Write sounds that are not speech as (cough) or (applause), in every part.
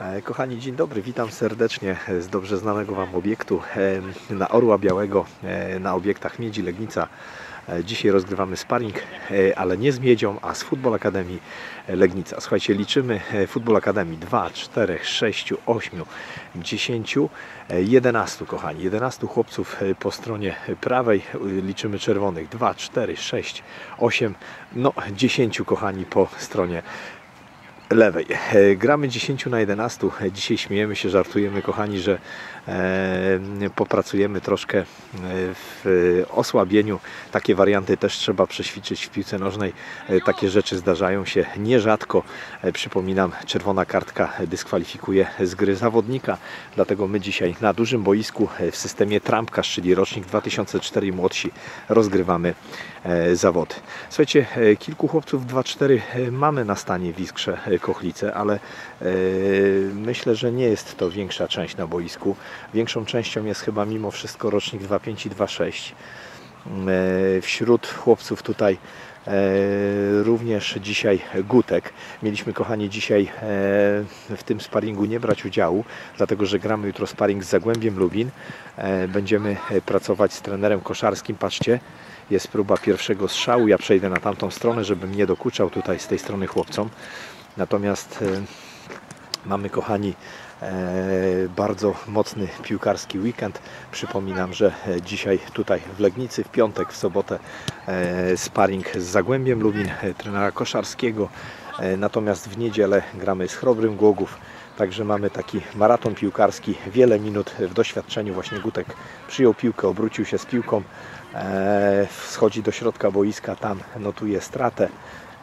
E, Kochani, dzień dobry, witam serdecznie z dobrze znanego Wam obiektu e, na Orła Białego, e, na obiektach Miedzi Legnica. Dzisiaj rozgrywamy sparring, ale nie z Miedzią, a z Futbol Akademii Legnica. Słuchajcie, liczymy Futbol Akademii 2, 4, 6, 8, 10, e, 11, kochani. 11 chłopców po stronie prawej, liczymy czerwonych 2, 4, 6, 8, no 10, kochani, po stronie lewej. E, Gramy 10 na 11. E, Dzisiaj śmiejemy się, żartujemy, kochani, że e, popracujemy troszkę w osłabieniu. Takie warianty też trzeba przećwiczyć w piłce nożnej. Takie rzeczy zdarzają się nierzadko. Przypominam, czerwona kartka dyskwalifikuje z gry zawodnika. Dlatego my dzisiaj na dużym boisku w systemie Trampkasz, czyli rocznik 2004 i młodsi, rozgrywamy zawody. Słuchajcie, kilku chłopców 2-4 e, mamy na stanie w Iskrze Kochlice, ale e, myślę, że nie jest to większa część na boisku. Większą częścią jest chyba mimo wszystko rocznik 2-5 i 2-6. E, Wśród chłopców tutaj e, również dzisiaj Gutek. Mieliśmy, kochani, dzisiaj w tym sparingu nie brać udziału, dlatego że gramy jutro sparing z Zagłębiem Lubin. Będziemy pracować z trenerem koszarskim. Patrzcie, jest próba pierwszego strzału. Ja przejdę na tamtą stronę, żebym nie dokuczał tutaj z tej strony chłopcom. Natomiast e, mamy, kochani, e, bardzo mocny piłkarski weekend. Przypominam, że e, dzisiaj tutaj w Legnicy, w piątek, w sobotę sparring z Zagłębiem Lubin, trenera koszarskiego. Natomiast w niedzielę gramy z Chrobrym Głogów. Także mamy taki maraton piłkarski, wiele minut w doświadczeniu. Właśnie Gutek przyjął piłkę, obrócił się z piłką, schodzi do środka boiska, tam notuje stratę.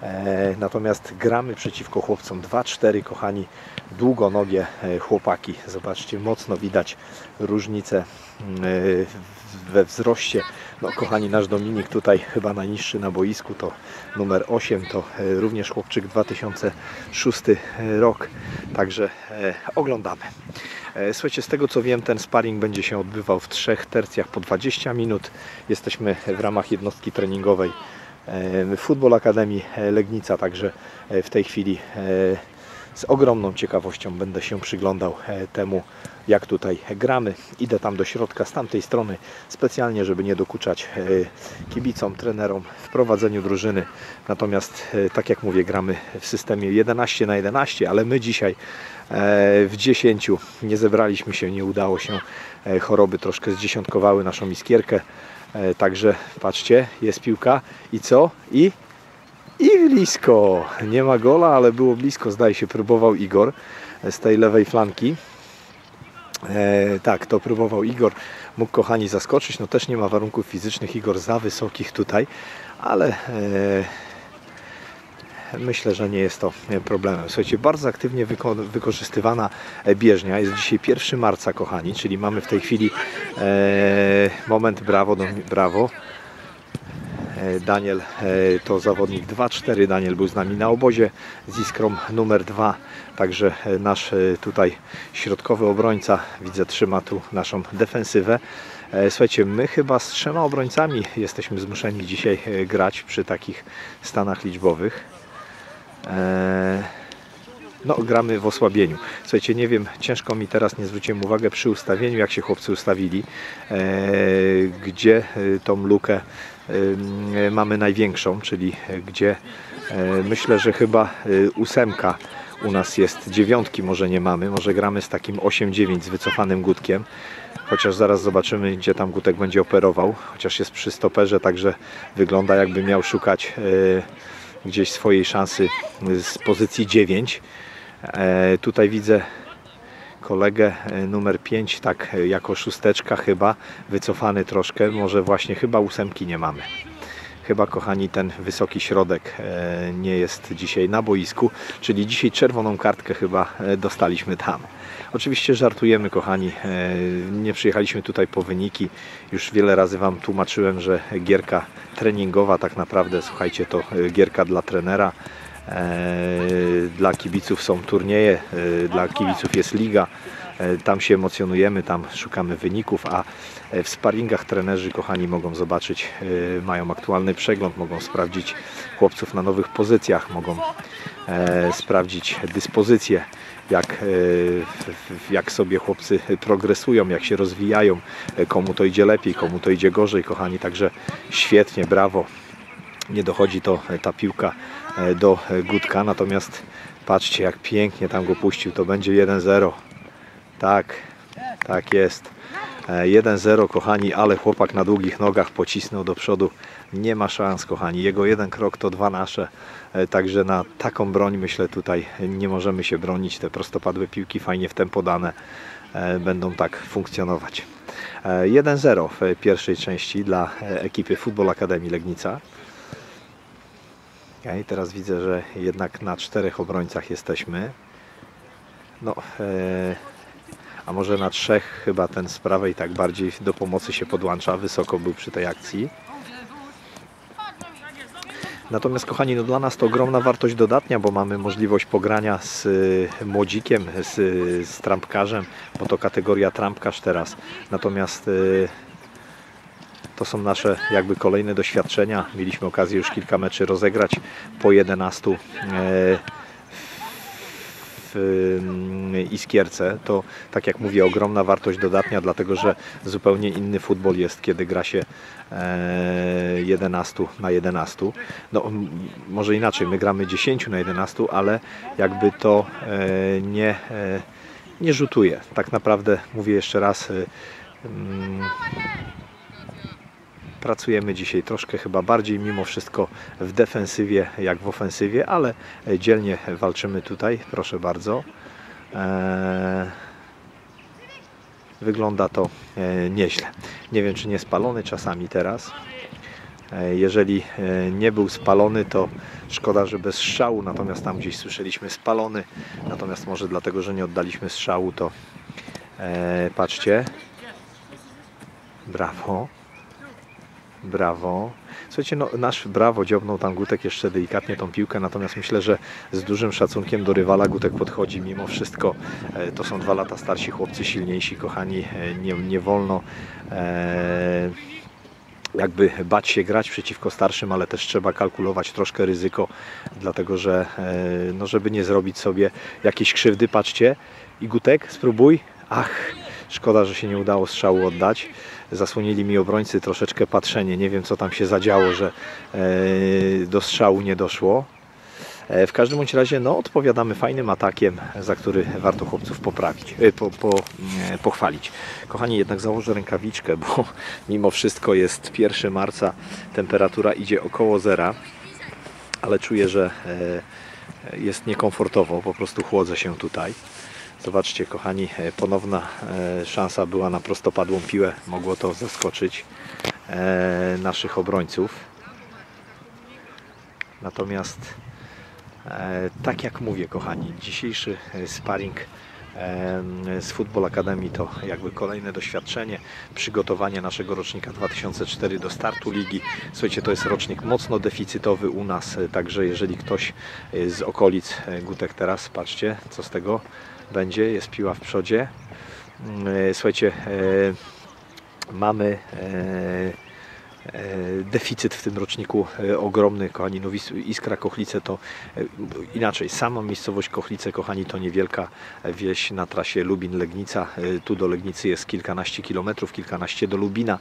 E, Natomiast gramy przeciwko chłopcom 2-4, kochani, długonogie e, chłopaki. Zobaczcie, mocno widać różnicę mm, e, we wzroście. No, kochani, nasz Dominik tutaj chyba najniższy na boisku to numer 8, to również chłopczyk 2006 rok. Także oglądamy. Słuchajcie, z tego co wiem, ten sparring będzie się odbywał w trzech tercjach po 20 minut. Jesteśmy w ramach jednostki treningowej Futbol Akademii Legnica, także e, w tej chwili e, z ogromną ciekawością będę się przyglądał e, temu, jak tutaj gramy. Idę tam do środka z tamtej strony specjalnie, żeby nie dokuczać e, kibicom, trenerom w prowadzeniu drużyny. Natomiast, e, tak jak mówię, gramy w systemie 11 na 11, ale my dzisiaj e, w 10 nie zebraliśmy się, nie udało się. E, Choroby troszkę zdziesiątkowały naszą iskierkę. E, Także patrzcie, jest piłka i co? I i blisko. Nie ma gola, ale było blisko. Zdaje się, próbował Igor z tej lewej flanki. E, tak, to próbował Igor. Mógł kochani zaskoczyć. No też nie ma warunków fizycznych Igor za wysokich tutaj, ale e, myślę, że nie jest to problemem. Słuchajcie, bardzo aktywnie wyko wykorzystywana bieżnia. Jest dzisiaj 1 marca, kochani, czyli mamy w tej chwili e, moment brawo, do, brawo. E, Daniel e, to zawodnik 2-4. Daniel był z nami na obozie z Iskrą numer 2. Także e, nasz tutaj środkowy obrońca widzę trzyma tu naszą defensywę. Słuchajcie, my chyba z trzema obrońcami jesteśmy zmuszeni dzisiaj grać przy takich stanach liczbowych. E, no, gramy w osłabieniu. Słuchajcie, nie wiem, ciężko mi teraz, nie zwróciłem uwagę przy ustawieniu, jak się chłopcy ustawili, e, gdzie e, tą lukę mamy największą, czyli gdzie myślę, że chyba ósemka u nas jest, dziewiątki może nie mamy, może gramy z takim 8-9 z wycofanym gutkiem, chociaż zaraz zobaczymy, gdzie tam gutek będzie operował, chociaż jest przy stoperze, także wygląda jakby miał szukać gdzieś swojej szansy z pozycji 9. E, Tutaj widzę kolegę e, numer 5, tak e, jako szósteczka chyba, wycofany troszkę, może właśnie chyba ósemki nie mamy. Chyba kochani ten wysoki środek nie jest dzisiaj na boisku, czyli dzisiaj czerwoną kartkę chyba dostaliśmy tam. Oczywiście żartujemy kochani, e, nie przyjechaliśmy tutaj po wyniki. Już wiele razy Wam tłumaczyłem, że gierka treningowa tak naprawdę, słuchajcie, to e, gierka dla trenera. E, Dla kibiców są turnieje, dla kibiców jest liga. Tam się emocjonujemy, tam szukamy wyników, a w sparingach trenerzy, kochani, mogą zobaczyć, mają aktualny przegląd, mogą sprawdzić chłopców na nowych pozycjach, mogą sprawdzić dyspozycję jak, e, jak sobie chłopcy progresują, jak się rozwijają, e, komu to idzie lepiej, komu to idzie gorzej, kochani. Także świetnie, brawo. Nie dochodzi to e, ta piłka do Gutka, natomiast patrzcie jak pięknie tam go puścił, to będzie 1-0. Tak, tak jest. E, 1-0 kochani, ale chłopak na długich nogach pocisnął do przodu. Nie ma szans kochani, jego jeden krok to dwa nasze. E, Także na taką broń myślę tutaj nie możemy się bronić. Te prostopadłe piłki fajnie w tempo dane e, będą tak funkcjonować. E, 1-0 w pierwszej części dla e, ekipy Football Akademii Legnica. I teraz widzę, że jednak na czterech obrońcach jesteśmy. No, e, a może na trzech chyba ten z prawej tak bardziej do pomocy się podłącza. Wysoko był przy tej akcji. Natomiast kochani, no dla nas to ogromna wartość dodatnia, bo mamy możliwość pogrania z y, młodzikiem, z, z trampkarzem, bo to kategoria trampkarz teraz. Natomiast y, to są nasze jakby kolejne doświadczenia. Mieliśmy okazję już kilka meczy rozegrać po 11 e, mm, Iskierce. To tak jak mówię, ogromna wartość dodatnia, dlatego że zupełnie inny futbol jest, kiedy gra się e, 11 na 11. No, może inaczej, my gramy 10 na 11, ale jakby to e, nie, e, nie rzutuje. Tak naprawdę, mówię jeszcze raz, e, mm, pracujemy dzisiaj troszkę chyba bardziej mimo wszystko w defensywie jak w ofensywie, ale dzielnie walczymy tutaj, proszę bardzo. Eee, Wygląda to e, nieźle. Nie wiem, czy nie spalony czasami teraz. E, Jeżeli e, nie był spalony, to szkoda, że bez strzału, natomiast tam gdzieś słyszeliśmy spalony, natomiast może dlatego, że nie oddaliśmy strzału, to e, patrzcie. Brawo. Brawo. Słuchajcie, no, nasz brawo dziobnął tam Gutek jeszcze delikatnie tą piłkę, natomiast myślę, że z dużym szacunkiem do rywala Gutek podchodzi mimo wszystko. E, To są dwa lata starsi chłopcy, silniejsi, kochani. E, Nie, nie wolno e, jakby bać się grać przeciwko starszym, ale też trzeba kalkulować troszkę ryzyko, dlatego że e, no, żeby nie zrobić sobie jakiejś krzywdy, patrzcie. I Gutek, spróbuj. Ach, szkoda, że się nie udało strzału oddać zasłonili mi obrońcy troszeczkę patrzenie. Nie wiem, co tam się zadziało, że e, do strzału nie doszło. E, W każdym bądź razie no, odpowiadamy fajnym atakiem, za który warto chłopców poprawić, e, po, po, pochwalić. Kochani, jednak założę rękawiczkę, bo (laughs) mimo wszystko jest 1 marca, temperatura idzie około zera, ale czuję, że jest niekomfortowo, po prostu chłodzę się tutaj. Zobaczcie, kochani, e, ponowna e, szansa była na prostopadłą piłę. Mogło to zaskoczyć e, naszych obrońców. Natomiast, tak jak mówię, kochani, dzisiejszy sparring z Football Academy to jakby kolejne doświadczenie, przygotowanie naszego rocznika 2004 do startu ligi. Słuchajcie, to jest rocznik mocno deficytowy u nas, także jeżeli ktoś z okolic Gutek teraz, patrzcie, co z tego będzie, jest piła w przodzie. Mm, e, Słuchajcie, e, mamy e, deficyt w tym roczniku e, ogromny, kochani, no Iskra Kochlice to e, inaczej, sama miejscowość Kochlice, kochani, to niewielka wieś na trasie Lubin-Legnica, E, tu do Legnicy jest kilkanaście kilometrów, kilkanaście do Lubina,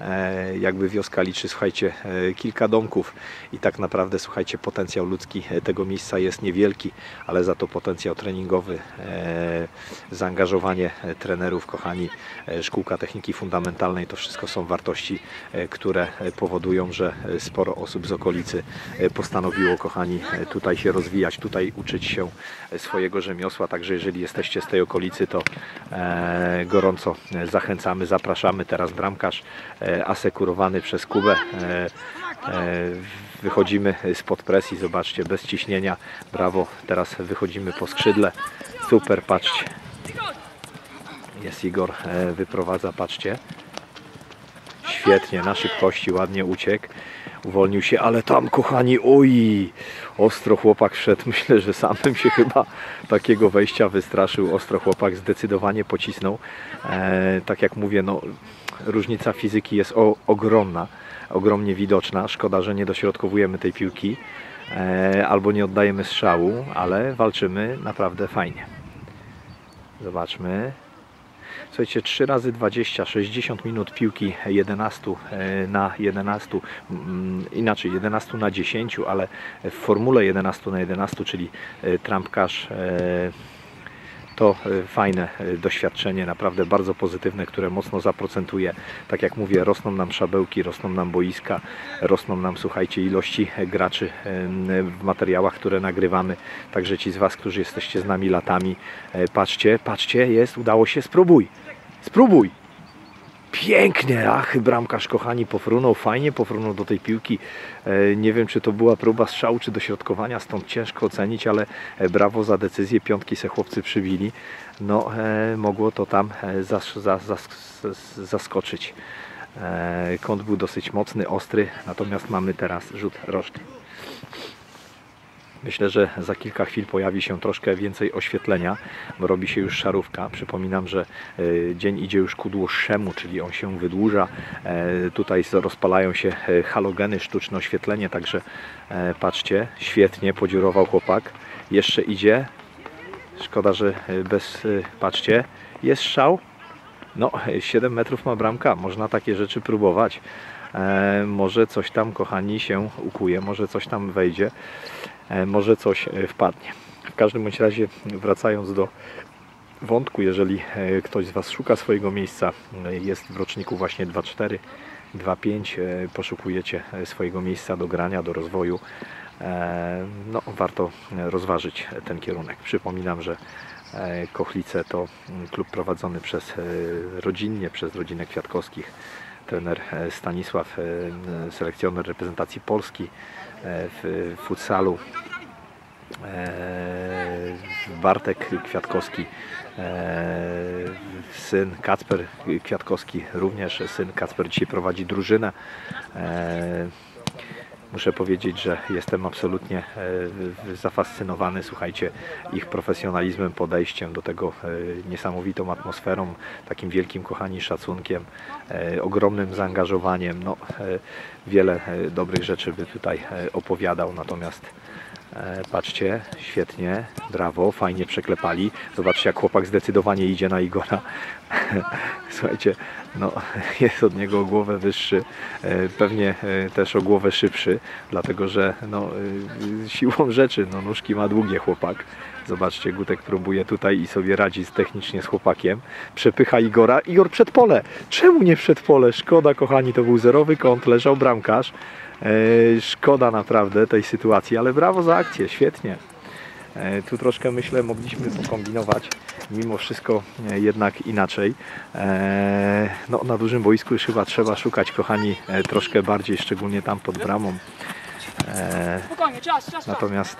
E, jakby wioska liczy, słuchajcie, e, kilka domków. I tak naprawdę, słuchajcie, potencjał ludzki e, tego miejsca jest niewielki, ale za to potencjał treningowy, e, zaangażowanie e, trenerów, kochani, e, szkółka techniki fundamentalnej, to wszystko są wartości, e, które e, powodują, że e, sporo osób z okolicy e, postanowiło, kochani, tutaj się rozwijać, tutaj uczyć się swojego rzemiosła, także jeżeli jesteście z tej okolicy, to gorąco zachęcamy, zapraszamy. Teraz bramkarz asekurowany przez Kubę. Wychodzimy spod presji, zobaczcie, bez ciśnienia. Brawo, teraz wychodzimy po skrzydle. Super, patrzcie. Jest Igor, wyprowadza, patrzcie. Świetnie, na szybkości, ładnie uciekł. Uwolnił się, ale tam, kochani, oj! Ostro chłopak wszedł. (laughs) Myślę, że sam bym się chyba takiego wejścia wystraszył. Ostro chłopak zdecydowanie pocisnął. E, tak jak mówię, no, różnica fizyki jest o, ogromna, ogromnie widoczna. Szkoda, że nie dośrodkowujemy tej piłki e, albo nie oddajemy strzału, ale walczymy naprawdę fajnie. Zobaczmy. Słuchajcie, 3 razy 20, 60 minut piłki 11 e, na 11, mm, inaczej 11 na 10, ale w formule 11 na 11, czyli e, trampkarz to e, fajne e, doświadczenie, naprawdę bardzo pozytywne, które mocno zaprocentuje. Tak jak mówię, rosną nam szabełki, rosną nam boiska, rosną nam, słuchajcie, ilości e, graczy w materiałach, które nagrywamy. Także ci z Was, którzy jesteście z nami latami, patrzcie, patrzcie, jest, udało się, spróbuj, spróbuj. Pięknie, ach, bramkarz kochani pofrunął, fajnie pofrunął do tej piłki. E, Nie wiem, czy to była próba strzału, czy dośrodkowania, stąd ciężko ocenić, ale e, brawo za decyzję, piątki se chłopcy przybili. No, e, mogło to tam zas, zas, zas, zas, zaskoczyć. Kąt był dosyć mocny, ostry, natomiast mamy teraz rzut rożny. Myślę, że za kilka chwil pojawi się troszkę więcej oświetlenia, bo robi się już szarówka. Przypominam, że e, dzień idzie już ku dłuższemu, czyli on się wydłuża. E, Tutaj rozpalają się e, halogeny, sztuczne oświetlenie, także patrzcie, świetnie podziurował chłopak. Jeszcze idzie. Szkoda, że bez, patrzcie, jest szał. No, 7 metrów ma bramka, można takie rzeczy próbować. E, może coś tam, kochani, się ukuje, może coś tam wejdzie, e, może coś e, wpadnie. W każdym bądź razie, wracając do wątku, jeżeli ktoś z Was szuka swojego miejsca, jest w roczniku właśnie 2.4, 2.5, e, poszukujecie swojego miejsca do grania, do rozwoju, no, warto rozważyć ten kierunek. Przypominam, że Kochlice to klub prowadzony przez rodzinnie, przez rodzinę Kwiatkowskich. Trener e, Stanisław, e, selekcjoner reprezentacji Polski e, w futsalu. Bartek Kwiatkowski, syn Kacper Kwiatkowski, również syn Kacper dzisiaj prowadzi drużynę. Muszę powiedzieć, że jestem absolutnie e, zafascynowany, słuchajcie, ich profesjonalizmem, podejściem do tego, e, niesamowitą atmosferą, takim wielkim kochani szacunkiem, e, ogromnym zaangażowaniem. No, wiele dobrych rzeczy by tutaj opowiadał, natomiast patrzcie, świetnie, brawo, fajnie przeklepali. Zobaczcie, jak chłopak zdecydowanie idzie na Igora. (laughs) Słuchajcie, no, (laughs) jest od niego o głowę wyższy, e, pewnie e, też o głowę szybszy, dlatego że no, e, siłą rzeczy no, nóżki ma długie chłopak. Zobaczcie, Gutek próbuje tutaj i sobie radzi z- technicznie z chłopakiem. Przepycha Igora. Igor przed pole. Czemu nie przed pole? Szkoda, kochani, to był zerowy kąt, leżał bramkarz. E, Szkoda naprawdę tej sytuacji, ale brawo za akcję, świetnie. E, Tu troszkę myślę mogliśmy pokombinować, mimo wszystko e, jednak inaczej. No, na dużym boisku już chyba trzeba szukać, kochani, troszkę bardziej, szczególnie tam pod bramą. Natomiast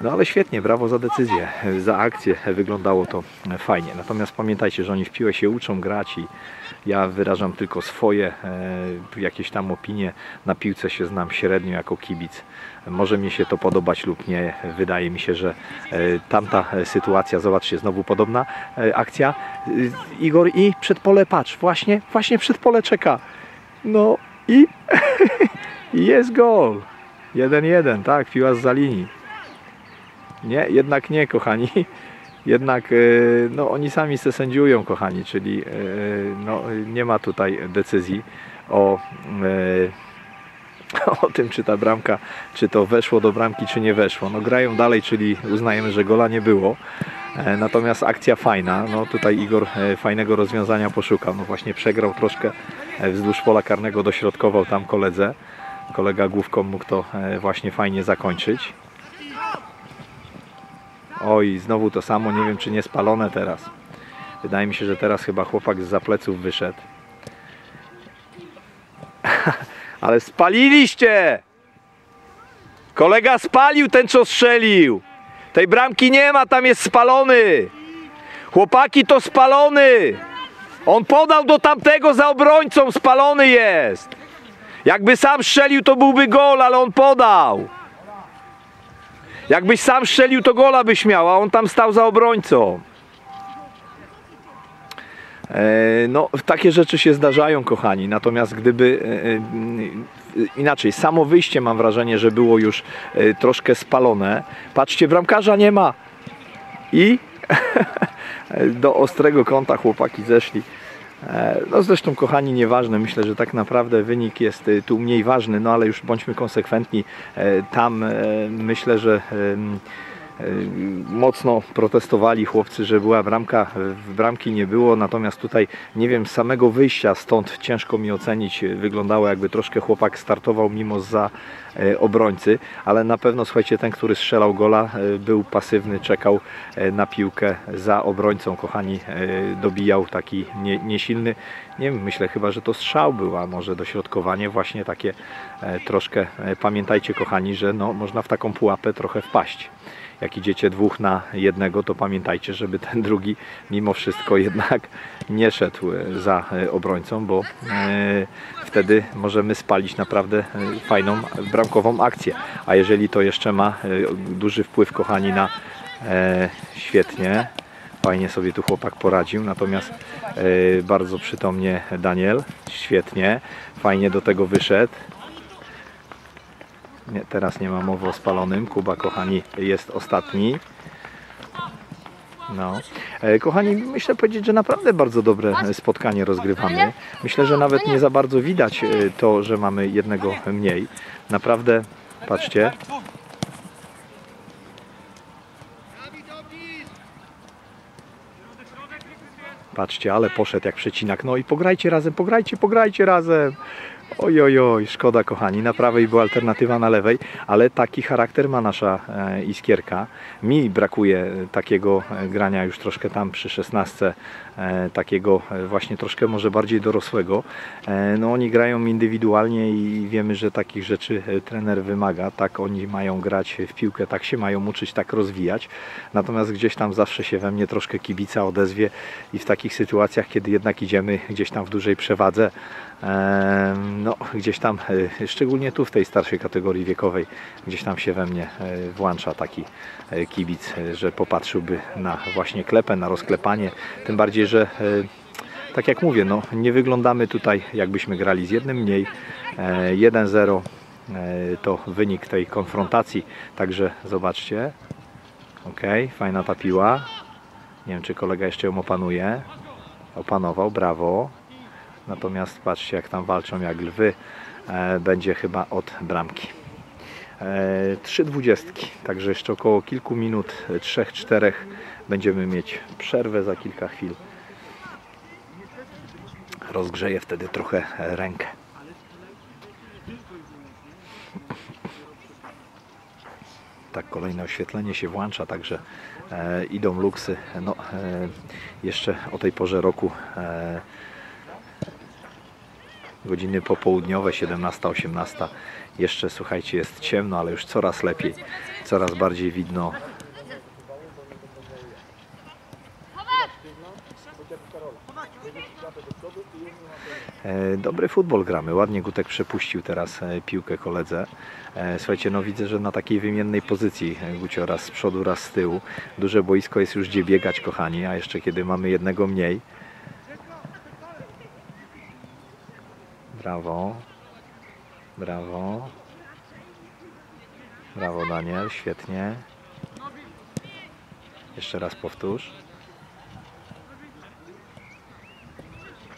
no ale świetnie, brawo za decyzję, za akcję, wyglądało to fajnie. Natomiast pamiętajcie, że oni w piłę się uczą grać i ja wyrażam tylko swoje e, jakieś tam opinie. Na piłce się znam średnio jako kibic. Może mi się to podobać lub nie. Wydaje mi się, że e, tamta sytuacja, zobaczcie, znowu podobna e, akcja. Igor i przed pole patrz, właśnie, właśnie przed pole czeka. No i (laughs) jest gol. 1-1, tak, piła z za linii. Nie, jednak nie, kochani. (laughs) Jednak e, no, oni sami se sędziują, kochani, czyli e, no, nie ma tutaj decyzji o, e, (laughs) o tym, czy ta bramka, czy to weszło do bramki, czy nie weszło. No, grają dalej, czyli uznajemy, że gola nie było. Natomiast akcja fajna, no tutaj Igor fajnego rozwiązania poszukał. No właśnie przegrał troszkę wzdłuż pola karnego, dośrodkował tam koledze. Kolega główką mógł to właśnie fajnie zakończyć. Oj, znowu to samo, nie wiem czy nie spalone teraz. Wydaje mi się, że teraz chyba chłopak z zapleców wyszedł. (laughs) Ale spaliliście! Kolega spalił ten, co strzelił! Tej bramki nie ma, tam jest spalony! Chłopaki, to spalony! On podał do tamtego za obrońcą, spalony jest! Jakby sam strzelił, to byłby gol, ale on podał! Jakbyś sam strzelił, to gola byś miał, a on tam stał za obrońcą. E, No, takie rzeczy się zdarzają, kochani. Natomiast gdyby e, e, inaczej, samo wyjście mam wrażenie, że było już troszkę spalone. Patrzcie, bramkarza nie ma. i (laughs) do ostrego kąta chłopaki zeszli. E, No zresztą kochani, nieważne, myślę, że tak naprawdę wynik jest y, tu mniej ważny, no ale już bądźmy konsekwentni. E, Tam e, myślę, że mocno protestowali chłopcy, że była bramka, bramki nie było, natomiast tutaj nie wiem, samego wyjścia stąd ciężko mi ocenić, wyglądało jakby troszkę chłopak startował mimo za e, obrońcy, ale na pewno słuchajcie, ten, który strzelał gola e, był pasywny, czekał e, na piłkę za obrońcą, kochani, dobijał taki nie, niesilny, nie wiem, myślę chyba, że to strzał był, a może dośrodkowanie właśnie takie troszkę, pamiętajcie kochani, że no, można w taką pułapę trochę wpaść jak idziecie dwóch na jednego, to pamiętajcie, żeby ten drugi mimo wszystko jednak nie szedł e, za e, obrońcą, bo e, wtedy możemy spalić naprawdę fajną bramkową akcję. A jeżeli to jeszcze ma duży wpływ, kochani, na świetnie, fajnie sobie tu chłopak poradził, natomiast bardzo przytomnie Daniel, świetnie, fajnie do tego wyszedł. Nie, teraz nie ma mowy o spalonym. Kuba, kochani, jest ostatni. No. E, Kochani, myślę powiedzieć, że naprawdę bardzo dobre spotkanie rozgrywamy. Myślę, że nawet nie za bardzo widać e, to, że mamy jednego mniej. Naprawdę, patrzcie. Patrzcie, ale poszedł jak przecinak. No i pograjcie razem, pograjcie, pograjcie razem. Oj, oj, oj, szkoda kochani, na prawej była alternatywa na lewej, ale taki charakter ma nasza e, iskierka. Mi brakuje e, takiego e, grania już troszkę tam przy 16, e, takiego właśnie troszkę może bardziej dorosłego. No oni grają indywidualnie i wiemy, że takich rzeczy trener wymaga, tak oni mają grać w piłkę, tak się mają uczyć, tak rozwijać. Natomiast gdzieś tam zawsze się we mnie troszkę kibica odezwie i w takich sytuacjach, kiedy jednak idziemy gdzieś tam w dużej przewadze, no, gdzieś tam, e, szczególnie tu w tej starszej kategorii wiekowej, gdzieś tam się we mnie e, włącza taki e, kibic, że popatrzyłby na właśnie klepę, na rozklepanie. Tym bardziej, że tak jak mówię, no, nie wyglądamy tutaj jakbyśmy grali z jednym mniej. E, 1-0 e, to wynik tej konfrontacji, także zobaczcie. Ok, fajna ta piła. Nie wiem, czy kolega jeszcze ją opanuje. Opanował, brawo. Natomiast patrzcie jak tam walczą jak lwy. E, będzie chyba od bramki. E, Trzy dwudziestki, także jeszcze około kilku minut, e, trzech, czterech będziemy mieć przerwę za kilka chwil. Rozgrzeję wtedy trochę e, rękę. Tak, kolejne oświetlenie się włącza, także e, idą luksy. No, e, jeszcze o tej porze roku e, godziny popołudniowe, 17-18. Jeszcze słuchajcie, jest ciemno, ale już coraz lepiej, coraz bardziej widno. E, Dobry futbol gramy, ładnie Gutek przepuścił teraz e, piłkę koledze. E, Słuchajcie, no widzę, że na takiej wymiennej pozycji Gucio raz z przodu, raz z tyłu. Duże boisko jest już gdzie biegać, kochani, a jeszcze kiedy mamy jednego mniej. Brawo. Brawo. Brawo Daniel, świetnie. Jeszcze raz powtórz.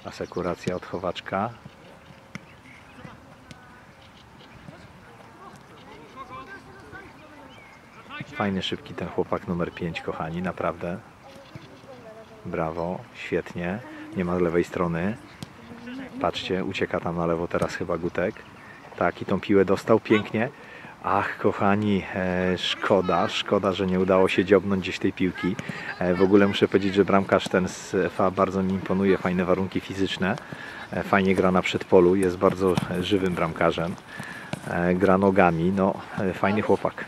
Asekuracja od chowaczka. Fajny, szybki ten chłopak numer 5, kochani, naprawdę. Brawo, świetnie. Nie ma z lewej strony. Patrzcie, ucieka tam na lewo teraz chyba Gutek. Tak, i tą piłę dostał pięknie. Ach, kochani, e, szkoda, szkoda, że nie udało się dziobnąć gdzieś tej piłki. E, w ogóle muszę powiedzieć, że bramkarz ten z FA bardzo mi imponuje, fajne warunki fizyczne. E, fajnie gra na przedpolu, jest bardzo żywym bramkarzem. E, gra nogami, no, e, fajny chłopak.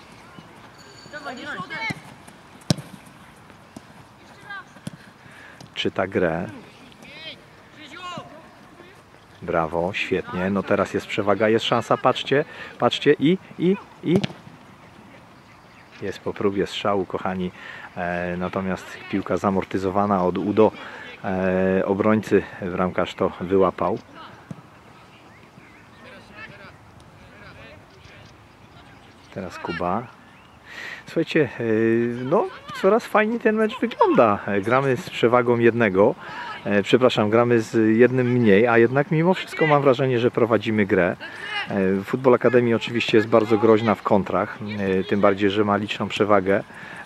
Czyta grę. Brawo, świetnie. No teraz jest przewaga, jest szansa, patrzcie, patrzcie i, i, i. Jest po próbie strzału, kochani. E, natomiast piłka zamortyzowana od Udo. E, obrońcy bramkarz to wyłapał. Teraz Kuba. Słuchajcie, e, no coraz fajniej ten mecz wygląda. E, Gramy z przewagą jednego, e, przepraszam, gramy z jednym mniej, a jednak mimo wszystko mam wrażenie, że prowadzimy grę. Futbol Akademii oczywiście jest bardzo groźna w kontrach, tym bardziej, że ma liczną przewagę,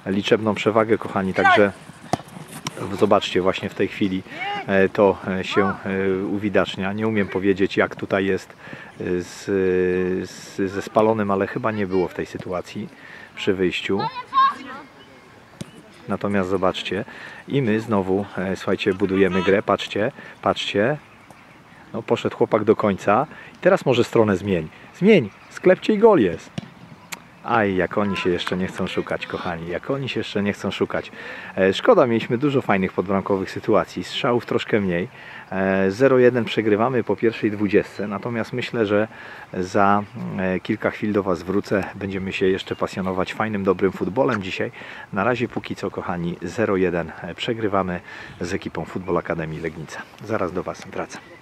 liczebną przewagę, kochani, także zobaczcie właśnie w tej chwili to się uwidacznia. Nie umiem powiedzieć jak tutaj jest z, z, ze spalonym, ale chyba nie było w tej sytuacji przy wyjściu. Natomiast zobaczcie, i my znowu, e, słuchajcie, budujemy grę. Patrzcie, patrzcie. No, poszedł chłopak do końca. Teraz może stronę zmień. Zmień, sklepcie i gol jest. Aj, jak oni się jeszcze nie chcą szukać, kochani, jak oni się jeszcze nie chcą szukać. E, szkoda, mieliśmy dużo fajnych podbramkowych sytuacji, strzałów troszkę mniej. E, 0-1 przegrywamy po pierwszej 20, natomiast myślę, że za e, kilka chwil do Was wrócę. Będziemy się jeszcze pasjonować fajnym, dobrym futbolem dzisiaj. Na razie póki co, kochani, 0-1 przegrywamy z ekipą Futbol Akademii Legnica. Zaraz do Was wracam.